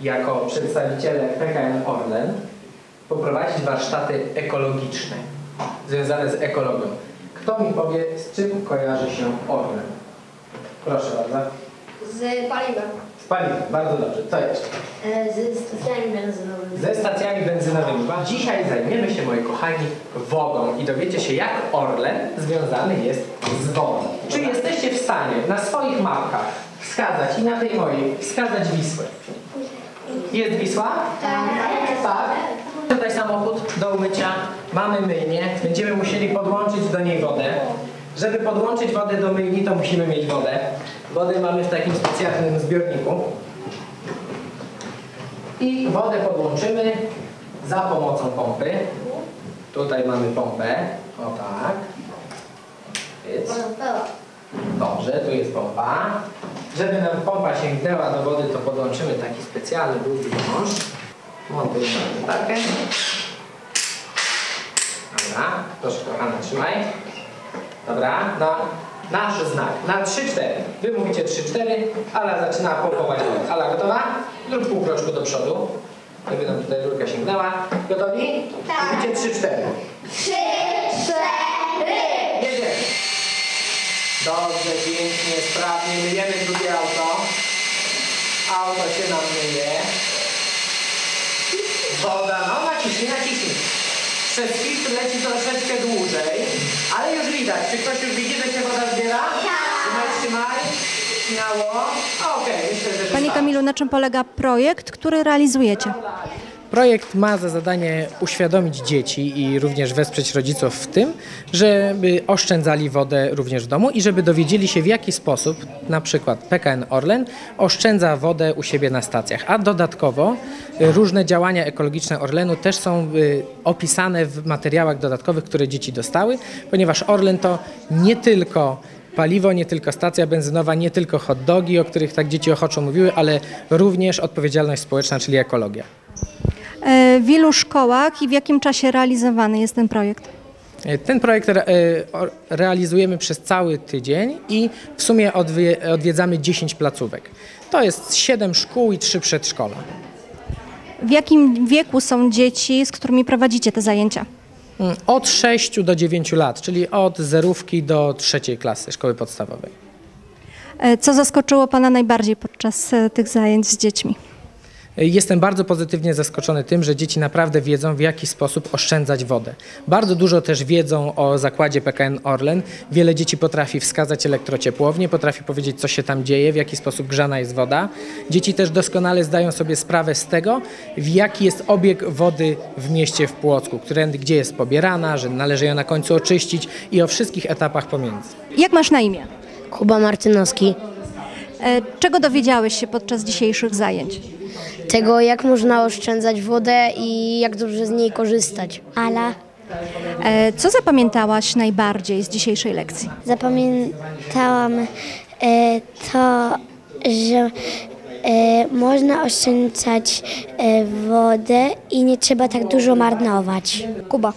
jako przedstawiciele PKN Orlen poprowadzić warsztaty ekologiczne związane z ekologią. Kto mi powie, z czym kojarzy się Orlen? Proszę bardzo. Z paliwem. Z paliwem, bardzo dobrze. Co jeszcze? E, Z stacjami benzynowymi. Ze stacjami benzynowymi. Dzisiaj zajmiemy się, moi kochani, wodą i dowiecie się, jak Orlen związany jest z wodą. Czy jesteście w stanie na swoich mapkach wskazać i na tej mojej wskazać Wisłę? Jest Wisła? Tak. Tak. Tutaj samochód do umycia. Mamy myjnię. Będziemy musieli podłączyć do niej wodę. Żeby podłączyć wodę do myjni, to musimy mieć wodę. Wodę mamy w takim specjalnym zbiorniku. I wodę podłączymy za pomocą pompy. Tutaj mamy pompę. O tak. Jest. Dobrze, tu jest pompa. Żeby nam pompa sięgnęła do wody, to podłączymy taki specjalny długi wąż. Montujemy latarkę. Dobra, proszę kochana, trzymaj. Dobra, na nasz znak, na 3-4. Wy mówicie 3-4, Ala zaczyna pompować. Ala gotowa? Zrób pół kroczku do przodu, żeby nam tutaj rurka sięgnęła. Gotowi? Tak. Mówicie 3-4. Trzy, cztery. Jedziemy. Dobrze, pięknie, sprawnie. Myjemy drugie auto. Auto się nam myje. Woda, no naciśnij, naciśnij. Przez filtr leci troszeczkę dłużej, ale już widać. Czy ktoś już widzi, że się woda zbiera? Tak. Trzymaj, trzymaj. Śmiało. Okej, myślę, że Panie wystarczy. Kamilu, na czym polega projekt, który realizujecie? Projekt ma za zadanie uświadomić dzieci i również wesprzeć rodziców w tym, żeby oszczędzali wodę również w domu i żeby dowiedzieli się w jaki sposób na przykład PKN Orlen oszczędza wodę u siebie na stacjach. A dodatkowo y, różne działania ekologiczne Orlenu też są y, opisane w materiałach dodatkowych, które dzieci dostały, ponieważ Orlen to nie tylko paliwo, nie tylko stacja benzynowa, nie tylko hot dogi, o których tak dzieci ochoczo mówiły, ale również odpowiedzialność społeczna, czyli ekologia. E, W ilu szkołach i w jakim czasie realizowany jest ten projekt? E, Ten projekt e, realizujemy przez cały tydzień i w sumie odwie, odwiedzamy 10 placówek. To jest 7 szkół i 3 przedszkola. W jakim wieku są dzieci, z którymi prowadzicie te zajęcia? Mm, Od 6 do 9 lat, czyli od zerówki do trzeciej klasy szkoły podstawowej. Co zaskoczyło Pana najbardziej podczas tych zajęć z dziećmi? Jestem bardzo pozytywnie zaskoczony tym, że dzieci naprawdę wiedzą, w jaki sposób oszczędzać wodę. Bardzo dużo też wiedzą o zakładzie PKN Orlen. Wiele dzieci potrafi wskazać elektrociepłownię, potrafi powiedzieć, co się tam dzieje, w jaki sposób grzana jest woda. Dzieci też doskonale zdają sobie sprawę z tego, w jaki jest obieg wody w mieście w Płocku, którędy, gdzie jest pobierana, że należy ją na końcu oczyścić i o wszystkich etapach pomiędzy. Jak masz na imię? Kuba Martynowski. E, Czego dowiedziałeś się podczas dzisiejszych zajęć? Tego, jak można oszczędzać wodę i jak dobrze z niej korzystać. Ala. E, Co zapamiętałaś najbardziej z dzisiejszej lekcji? Zapamiętałam e, to, że można oszczędzać e, wodę i nie trzeba tak dużo marnować. Kuba.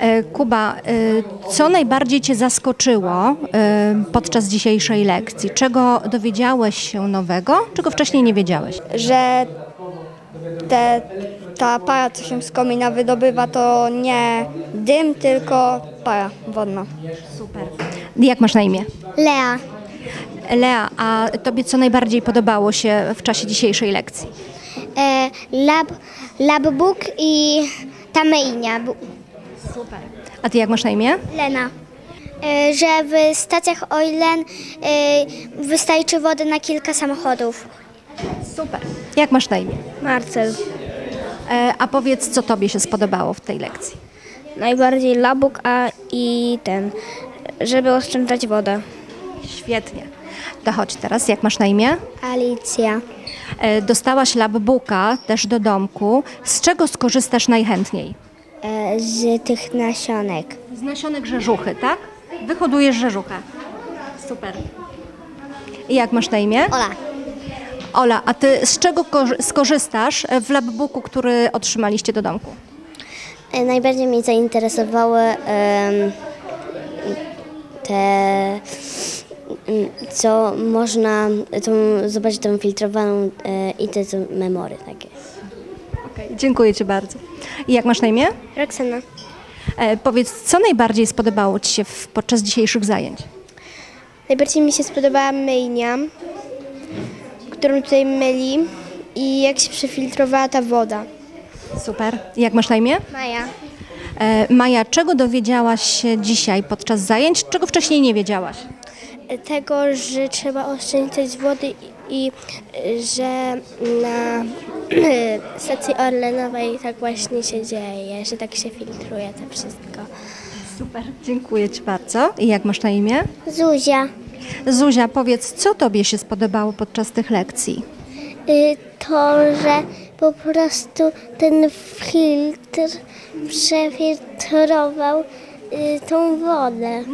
E, Kuba, e, co najbardziej Cię zaskoczyło e, podczas dzisiejszej lekcji? Czego dowiedziałeś się nowego, czego wcześniej nie wiedziałeś? że te, ta para, co się z komina wydobywa, to nie dym, tylko para wodna. Super. Jak masz na imię? Lea. Lea, a Tobie co najbardziej podobało się w czasie dzisiejszej lekcji? E, lab, labbook i ta myjnia. Bu- A Ty jak masz na imię? Lena. E, że w stacjach Oilen e, wystarczy wody na kilka samochodów. Super. Jak masz na imię? Marcel. E, A powiedz, co Tobie się spodobało w tej lekcji? Najbardziej labuk, a i ten, żeby oszczędzać wodę. Świetnie. To chodź teraz, jak masz na imię? Alicja. E, Dostałaś labbooka też do domku. Z czego skorzystasz najchętniej? E, z tych nasionek. Z nasionek rzeżuchy, tak? Wyhodujesz rzeżuchę. Super. I jak masz na imię? Ola. Ola, a ty z czego korzy- skorzystasz w labbooku, który otrzymaliście do domku? E, Najbardziej mnie zainteresowały em, te co można tą, zobaczyć tą filtrowaną e, i te, memory takie. Okej, dziękuję Ci bardzo. I jak masz na imię? Roxana. E, powiedz, co najbardziej spodobało Ci się w, podczas dzisiejszych zajęć? Najbardziej mi się spodobała myjnia, którą tutaj myli i jak się przefiltrowała ta woda. Super. I jak masz na imię? Maja. E, Maja, czego dowiedziałaś się dzisiaj podczas zajęć, czego wcześniej nie wiedziałaś? Tego, że trzeba oszczędzać wody i, że na stacji Orlenowej tak właśnie się dzieje, że tak się filtruje to wszystko. Super. Dziękuję Ci bardzo. I jak masz na imię? Zuzia. Zuzia, powiedz, co Tobie się spodobało podczas tych lekcji? Y, To, że po prostu ten filtr przefiltrował y, tą wodę.